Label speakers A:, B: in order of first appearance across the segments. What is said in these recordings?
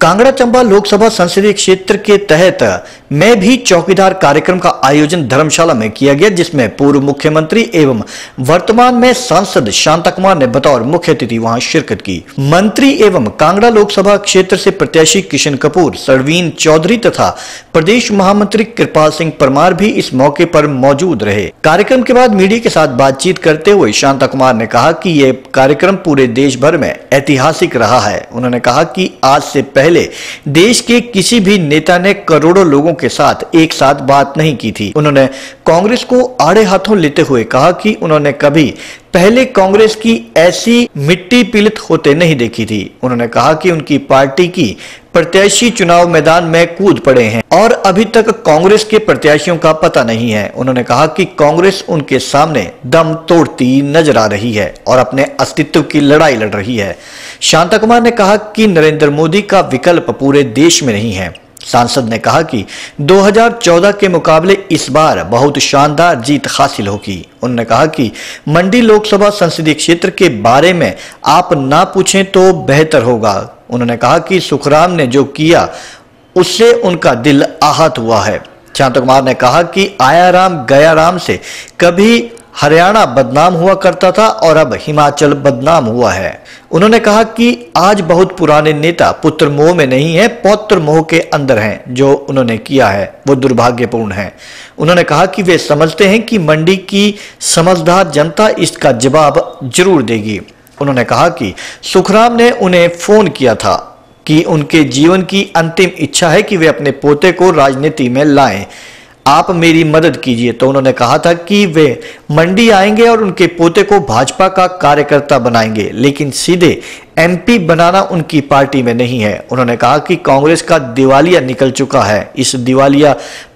A: کانگڑا چمبا لوک سبھا سنسدی کھیتر کے تحت میں بھی چوکیدار کارکرم کا آیوجن دھرمشالہ میں کیا گیا، جس میں پورو مکھیہ منتری ایوم ورتمان میں سنسد شانتا کمار نے بطور مکھیہ اتھی وہاں شرکت کی۔ منتری ایوم کانگڑا لوک سبھا کھیتر سے پرتیشی کشن کپور، سروین چودھری تتھا پردیش مہا منتری کرپال سنگھ پرمار بھی اس موقع پر موجود رہے۔ کارکرم کے بعد میڈیا کے ساتھ بات چیت کرتے ہوئے شانتا کمار نے کہا کہ یہ کارکرم پورے دیش بھر میں ایتہاسک رہا ہے۔ انہوں نے کہا کہ آج سے پہلے پہلے دیش کے کسی بھی نیتا نے کروڑوں لوگوں کے ساتھ ایک ساتھ بات نہیں کی تھی۔ انہوں نے کانگریس کو آڑے ہاتھوں لیتے ہوئے کہا کہ انہوں نے کبھی پہلے کانگریس کی ایسی مٹی پیلت ہوتے نہیں دیکھی تھی۔ انہوں نے کہا کہ ان کی پارٹی کی پرتیاشی چناؤ میدان میں کود پڑے ہیں اور ابھی تک کانگریس کے پرتیاشیوں کا پتہ نہیں ہے۔ انہوں نے کہا کہ کانگریس ان کے سامنے دم توڑتی نظر آ رہی ہے اور اپنے استتو کی لڑائی لڑ رہی ہے۔ شانتا کمار نے کہا کہ نریندر مودی کا وکلپ پورے دیش میں نہیں ہے۔ سانسد نے کہا کہ دو ہزار چودہ کے مقابلے اس بار بہت شاندار جیت حاصل ہوگی۔ ان نے کہا کہ منڈی لوک سبا سنسدی کھیتر کے بارے میں آپ نہ پوچھیں تو بہتر ہوگا۔ انہوں نے کہا کہ سکھرام نے جو کیا، اس سے ان کا دل آہت ہوا ہے۔ شانت کمار نے کہا کہ آیا رام، گیا رام سے کبھی ہریانہ بدنام ہوا کرتا تھا اور اب ہیماچل بدنام ہوا ہے۔ انہوں نے کہا کہ آج بہت پرانے نیتا پتر موہ میں نہیں ہیں، پوتر موہ کے اندر ہیں، جو انہوں نے کیا ہے، وہ دربھاگے پورن ہیں۔ انہوں نے کہا کہ وہ سمجھتے ہیں کہ منڈی کی سمجھدار جنتا اس کا جواب جرور دے گی۔ انہوں نے کہا کہ سکھرام نے انہیں فون کیا تھا کہ ان کے جیون کی انتیم اچھا ہے کہ وہ اپنے پوتے کو راجنیتی میں لائیں۔ آپ میری مدد کیجیے۔ تو انہوں نے کہا تھا کہ وہ منڈی آئیں گے اور ان کے پوتے کو بھاجپا کا کارکرتا بنائیں گے، لیکن سیدھے ایم پی بنانا ان کی پارٹی میں نہیں ہے۔ انہوں نے کہا کہ کانگریس کا دیوالیہ نکل چکا ہے۔ اس دیوالیہ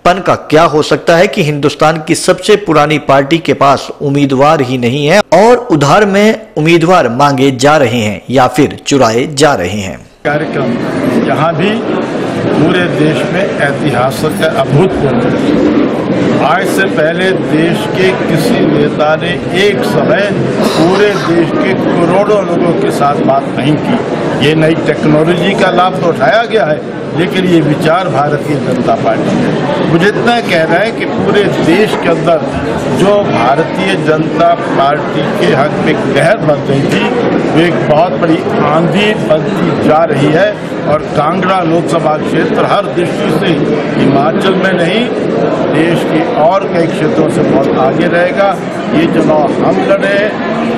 A: پن کا کیا ہو سکتا ہے کہ ہندوستان کی سب سے پرانی پارٹی کے پاس امیدوار ہی نہیں ہے اور ادھار میں امیدوار مانگے جا رہے ہیں یا پھر چرائے جا رہے ہیں۔
B: جہاں بھی پورے دیش میں احتیاط کا ابھوتپورو آج سے پہلے دیش کے کسی نیتا نے ایک سمے پورے دیش کے کروڑوں لوگوں کے ساتھ بات نہیں کی۔ یہ نئی ٹیکنالوجی کا لابھ تو اٹھایا گیا ہے، لیکن یہ وچار بھارتی جنتا پارٹی ہے۔ مجھے اتنا کہنا ہے کہ پورے دیش کے اندر جو بھارتی جنتا پارٹی کے حق میں گہر بن گئی تھی، وہ ایک بہت بڑی آندھی بنتی جا رہی ہے۔ اور کانگڑا لوک سبھا چھیتر ہر دشٹی سے ہماچل میں نہیں، دیش کہ اور کئی کھیتوں سے بہت آگے رہے گا۔ یہ چناؤ ہم لڑے،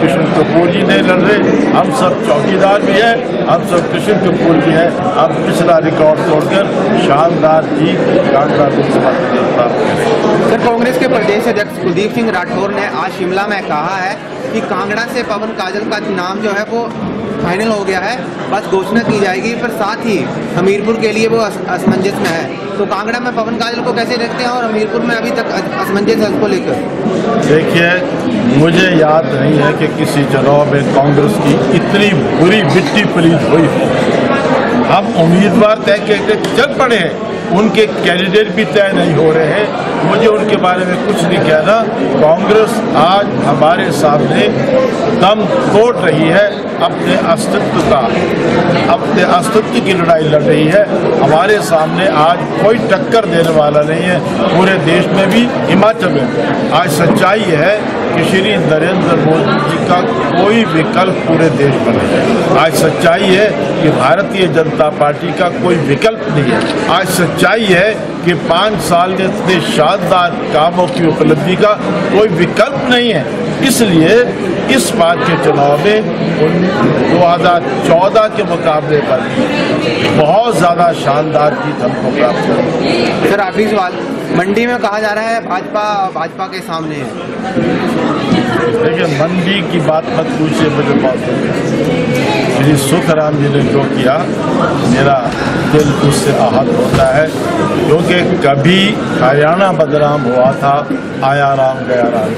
B: کشن کپور جی نہیں لڑ رہے۔ ہم سب چوکی دار بھی ہیں، ہم سب کشن کپور جی ہیں۔ اب پچھلا ریکارڈ توڑ کر شاندار جیت کی کاغذات سر،
C: کانگریس کے پردیش ادھیش کلدیپ سنگھ راٹھور نے آج شملہ میں کہا ہے کہ کانگڑا سے پون کاجل کا نام جو ہے وہ فائنل ہو گیا ہے بس گھوشنا کی جائے گی پر ساتھ ہی ہمیرپور کے لیے وہ اسمنجس میں ہے تو کانگڑا میں پون کاجل کو کیسے دیکھتے ہیں اور ہمیرپور میں ابھی تک اسمنجس ہے اس کو لے کر
B: دیکھیے مجھے یاد نہیں ہے کہ کسی جگہ میں کانگریس کی اتنی بری مٹی پلیز ہوئی ہم امیدوار طے کر کے چل پڑے ہیں ان کے کینڈیڈیٹ بھی طے نہیں ہو رہے ہیں۔ مجھے ان کے بارے میں کچھ نہیں کہنا۔ کانگریس آج ہمارے سامنے دم توڑ رہی ہے اپنے استتو کا۔ اپنے استتو کی لڑائی لڑ رہی ہے۔ ہمارے سامنے آج کوئی ٹکر دینے والا نہیں ہے۔ پورے دیش میں بھی، ہماچل میں۔ آج سچائی ہے کشیری شری نریندر مودی جی کا کوئی وکلپ پورے دیش پر نہیں۔ آج سچائی ہے کہ بھارتیہ جنتا پارٹی کا کوئی وکلپ نہیں ہے۔ آج سچائی ہے کہ پانچ سال میں اتنے شاندار کاموں کی اپلبدھی کا کوئی وکلپ نہیں ہے۔ اس لیے اس بات کے چناؤ میں دو ہزار چودہ کے مقابلے پر بہت زیادہ شاندار جی کی ہم کو پراپت کریں۔
C: سر آخری سوال منڈی میں کہا جا رہا ہے، بھاجپا بھاجپا کے سامنے۔ ہے
B: لیکن منڈی کی بات مت پوچھے مجھے بات شری یعنی سکھ رام جی نے جو کیا، میرا دل اس سے آہت ہوتا ہے۔ کیونکہ کبھی ہریانہ بدنام ہوا تھا، آیا رام، گیا رام۔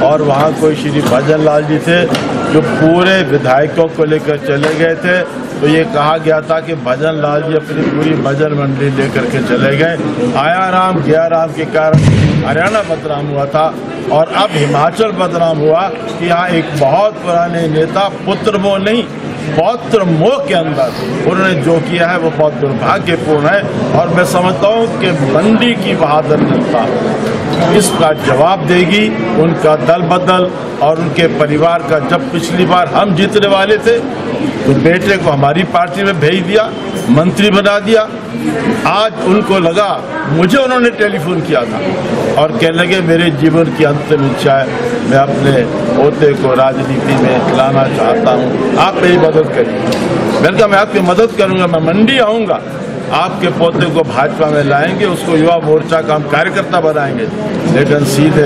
B: اور وہاں کوئی شری بھجن لال جی تھے جو پورے ودھائکوں کو لے کر چلے گئے تھے۔ تو یہ کہا گیا تھا کہ بھجن لال جی اپنی پوری بھجن منڈی لے کر کے چلے گئے۔ آیا رام، گیا رام کے کارن ہریانہ بدنام ہوا تھا۔ اور اب ہماچل بدنام ہوا کہ یہاں ایک بہت پرانے نیتا، پتر وہ نہیں پوتر موہ کے اندر۔ انہوں نے جو کیا ہے وہ بہت دربھاگیہ پورن ہے اور میں سمجھتا ہوں کہ بندی کی بہادر جنتا اس کا جواب دے گی، ان کا دل بدل اور ان کے پریوار کا جب پچھلی بار ہم جیتنے والے تھے تو بیٹے کو ہماری پارٹی میں بھیج دیا۔ منتری بنا دیا۔ آج ان کو لگا، مجھے انہوں نے ٹیلی فون کیا تھا۔ اور کہنے لگے، میرے جیون کی انتم اچھا ہے۔ میں اپنے عہدے کو راجنیتی میں لانا چاہتا ہوں۔ آپ میری مدد کریں۔ میں نے کہا، میں آپ کی مدد کروں گا، میں منڈی آؤں گا۔ آپ کے پوتے کو بھاجپا میں لائیں گے، اس کو یوا مورچہ کا ہم کاریہ کرتا بنائیں گے۔ لیکن سیدھے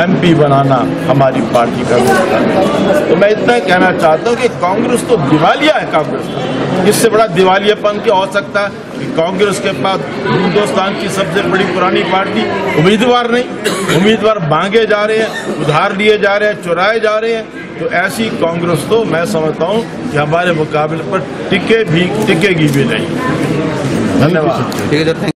B: ایم پی بنانا ہماری پارٹی کا ہے۔ تو میں اتنا کہنا چاہتا ہوں کہ کانگریس تو دیوالیہ ہے، کانگریس۔ اس سے بڑا دیوالیہ پن کیا ہو سکتا ہے کہ کانگریس کے پاس ہندوستان کی سب سے بڑی پرانی پارٹی امیدوار نہیں۔ امیدوار مانگے جا رہے ہیں، ادھار لیے جا رہے ہیں چورائے جا رہے ہیں۔ تو ایسی کانگرس تو میں سمجھتا ہوں کہ ہمارے مقابلے پر ٹکے بھی ٹکے گی بھی نہیں۔ دھنیہ واد